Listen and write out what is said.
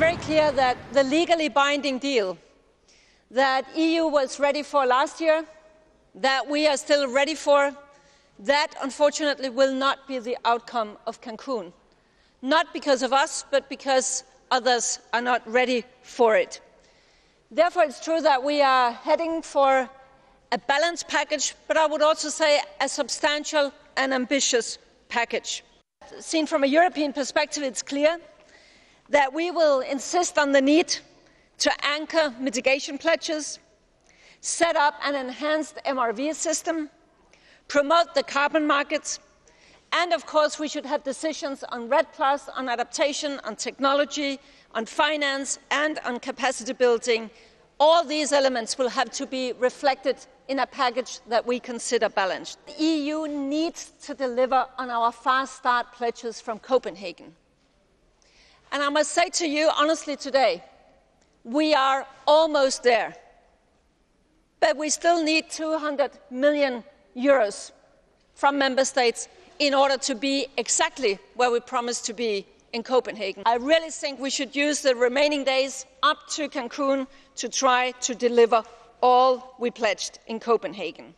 Very clear that the legally binding deal that the EU was ready for last year, that we are still ready for, that unfortunately will not be the outcome of Cancun. Not because of us, but because others are not ready for it. Therefore, it's true that we are heading for a balanced package, but I would also say a substantial and ambitious package. Seen from a European perspective, it's clear that we will insist on the need to anchor mitigation pledges, set up an enhanced MRV system, promote the carbon markets, and of course, we should have decisions on REDD Plus, on adaptation, on technology, on finance, and on capacity building. All these elements will have to be reflected in a package that we consider balanced. The EU needs to deliver on our fast start pledges from Copenhagen. And I must say to you honestly today, we are almost there. But we still need 200 million euros from member states in order to be exactly where we promised to be in Copenhagen. I really think we should use the remaining days up to Cancun to try to deliver all we pledged in Copenhagen.